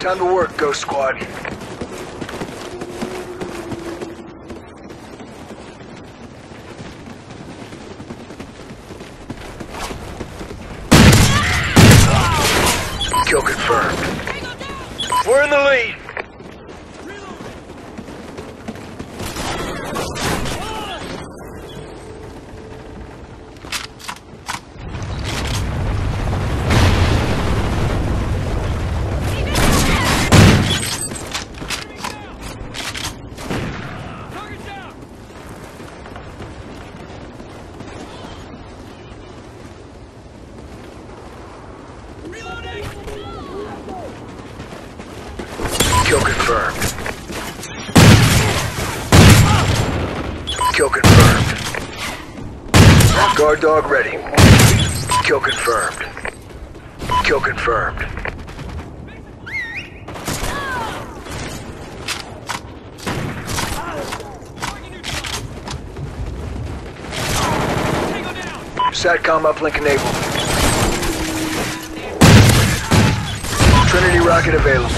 Time to work, Ghost Squad. Kill confirmed. We're in the lead. Guard dog ready. Kill confirmed. Kill confirmed. SATCOM uplink enabled. Trinity rocket available.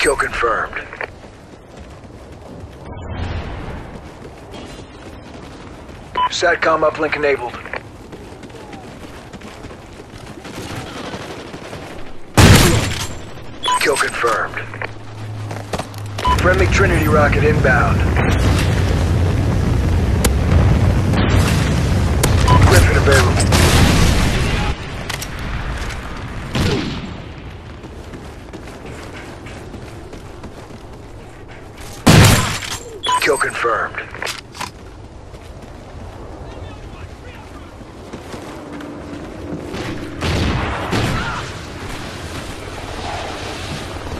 Kill confirmed. SATCOM uplink enabled. Kill confirmed. Friendly Trinity rocket inbound. Gryphon available. Kill confirmed.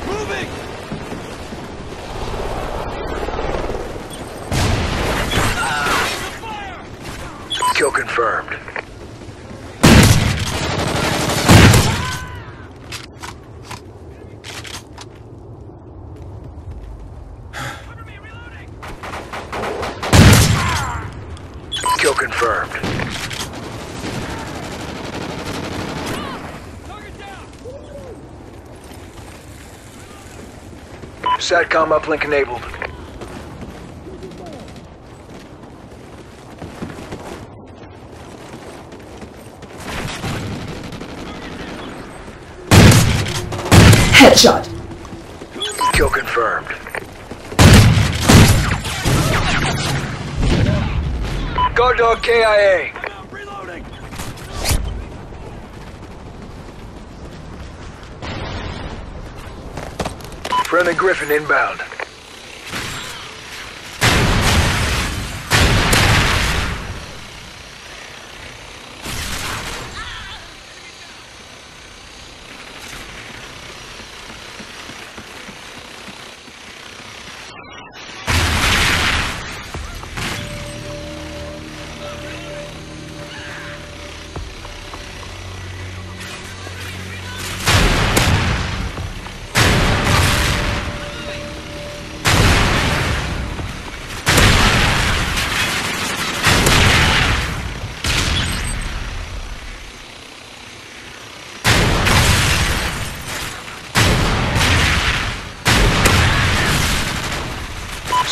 Moving! Kill confirmed. Kill confirmed. SATCOM uplink enabled. Headshot. Kill confirmed. Guard dog KIA. Reloading! Friendly Gryphon inbound.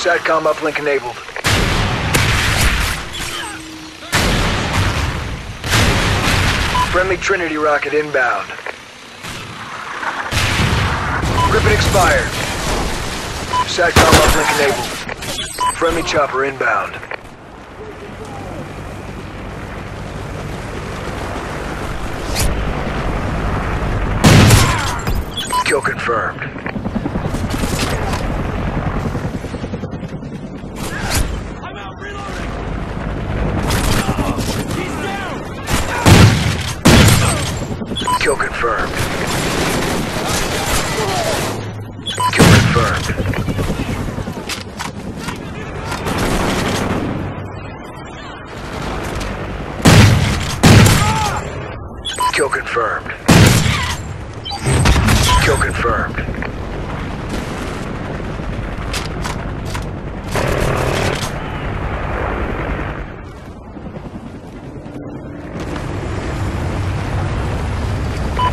SATCOM uplink enabled. Friendly Trinity rocket inbound. Gryphon expired. SATCOM uplink enabled. Friendly chopper inbound. Kill confirmed. confirmed. Secure confirmed. Kill confirmed. Kill confirmed.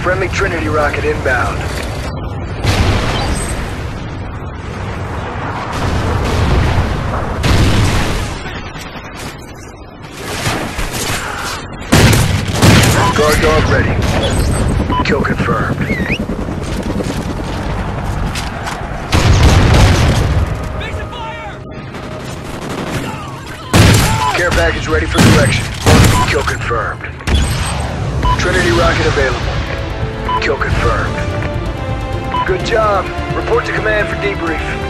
Friendly Trinity rocket inbound. Guard dog ready. Kill confirmed. Care package ready for direction. Kill confirmed. Trinity rocket available. Kill confirmed. Good job. Report to command for debrief.